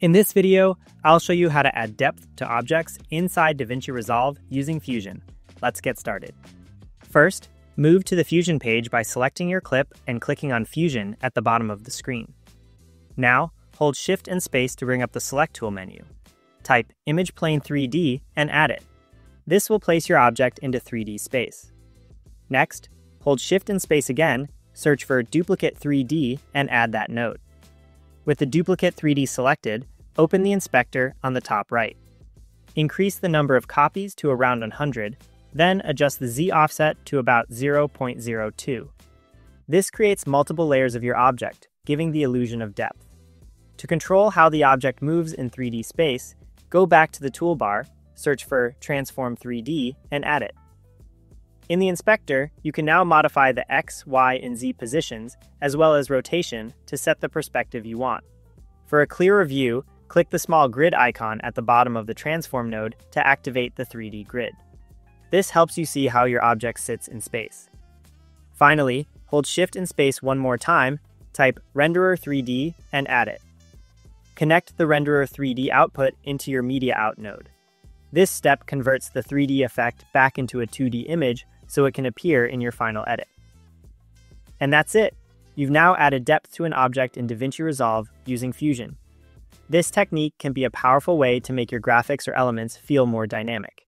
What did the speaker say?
In this video, I'll show you how to add depth to objects inside DaVinci Resolve using Fusion. Let's get started. First, move to the Fusion page by selecting your clip and clicking on Fusion at the bottom of the screen. Now, hold Shift and Space to bring up the Select Tool menu. Type Image Plane 3D and add it. This will place your object into 3D space. Next, hold Shift and Space again, search for Duplicate 3D and add that node. With the duplicate 3D selected, open the inspector on the top right. Increase the number of copies to around 100, then adjust the Z offset to about 0.02. This creates multiple layers of your object, giving the illusion of depth. To control how the object moves in 3D space, go back to the toolbar, search for Transform 3D, and add it. In the inspector, you can now modify the X, Y, and Z positions, as well as rotation, to set the perspective you want. For a clearer view, click the small grid icon at the bottom of the transform node to activate the 3D grid. This helps you see how your object sits in space. Finally, hold Shift and Space one more time, type Renderer 3D, and add it. Connect the Renderer 3D output into your Media Out node. This step converts the 3D effect back into a 2D image so it can appear in your final edit. And that's it! You've now added depth to an object in DaVinci Resolve using Fusion. This technique can be a powerful way to make your graphics or elements feel more dynamic.